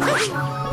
Woo!